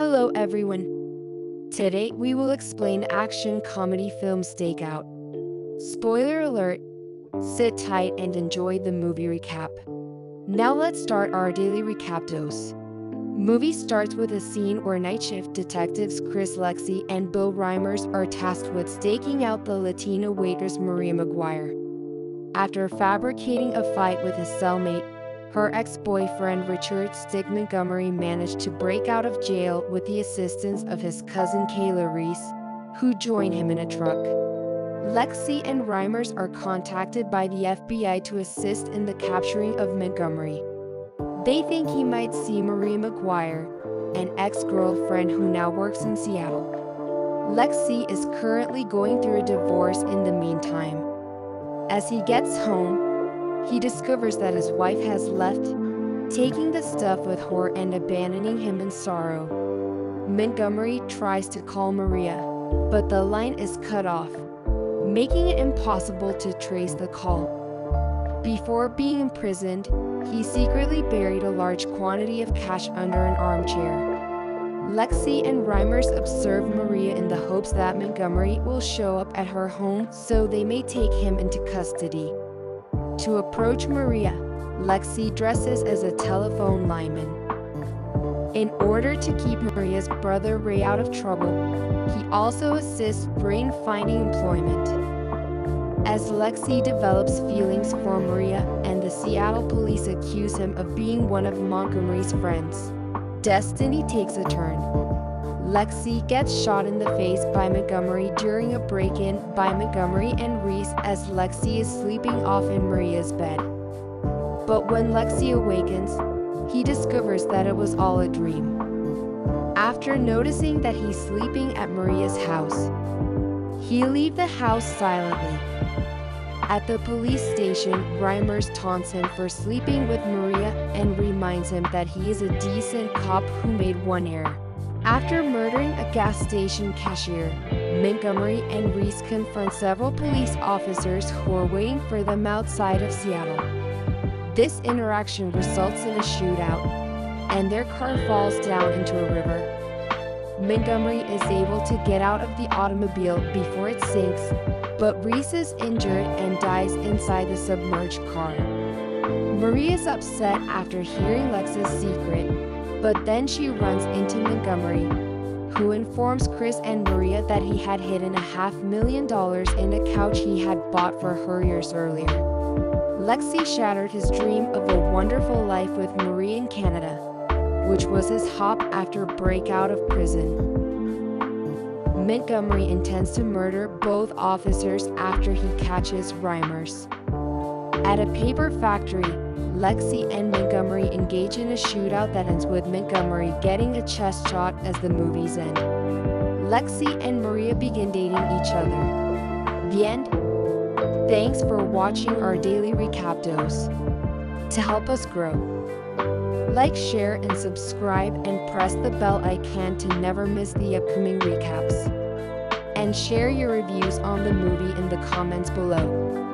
Hello everyone. Today we will explain action comedy film Stakeout. Spoiler alert. Sit tight and enjoy the movie recap. Now let's start our daily recap dose. Movie starts with a scene where night shift detectives Chris Lecce and Bill Reimers are tasked with staking out the Latina waitress Maria McGuire. After fabricating a fight with his cellmate, her ex-boyfriend Richard Stick Montgomery managed to break out of jail with the assistance of his cousin Caylor Reese, who joined him in a truck. Lecce and Reimers are contacted by the FBI to assist in the capturing of Montgomery. They think he might see Marie McGuire, an ex-girlfriend who now works in Seattle. Lecce is currently going through a divorce in the meantime. As he gets home, he discovers that his wife has left, taking the stuff with her and abandoning him in sorrow. Montgomery tries to call Maria, but the line is cut off, making it impossible to trace the call. Before being imprisoned, he secretly buried a large quantity of cash under an armchair. Lecce and Reimers observe Maria in the hopes that Montgomery will show up at her home so they may take him into custody. To approach Maria, Lecce dresses as a telephone lineman. In order to keep Maria's brother Ray out of trouble, he also assists Ray in finding employment. As Lecce develops feelings for Maria and the Seattle police accuse him of being one of Montgomery's friends, destiny takes a turn. Lecce gets shot in the face by Montgomery during a break-in by Montgomery and Reese as Lecce is sleeping off in Maria's bed. But when Lecce awakens, he discovers that it was all a dream. After noticing that he's sleeping at Maria's house, he leaves the house silently. At the police station, Reimers taunts him for sleeping with Maria and reminds him that he is a decent cop who made one error. After murdering a gas station cashier, Montgomery and Reese confront several police officers who are waiting for them outside of Seattle. This interaction results in a shootout, and their car falls down into a river. Montgomery is able to get out of the automobile before it sinks, but Reese is injured and dies inside the submerged car. Marie is upset after hearing Lex's secret but then she runs into Montgomery, who informs Chris and Maria that he had hidden a half million dollars in a couch he had bought for her years earlier. Lecce shattered his dream of a wonderful life with Marie in Canada, which was his hop after breakout of prison. Montgomery intends to murder both officers after he catches Reimers. At a paper factory, Lecce and Montgomery engage in a shootout that ends with Montgomery getting a chest shot as the movies end. Lecce and Maria begin dating each other. The end? Thanks for watching our daily recap dose. To help us grow, like, share, and subscribe and press the bell icon to never miss the upcoming recaps. And share your reviews on the movie in the comments below.